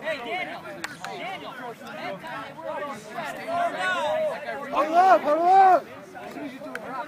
Hey! Daniel! Hold up, hold up! As soon as you do a drop,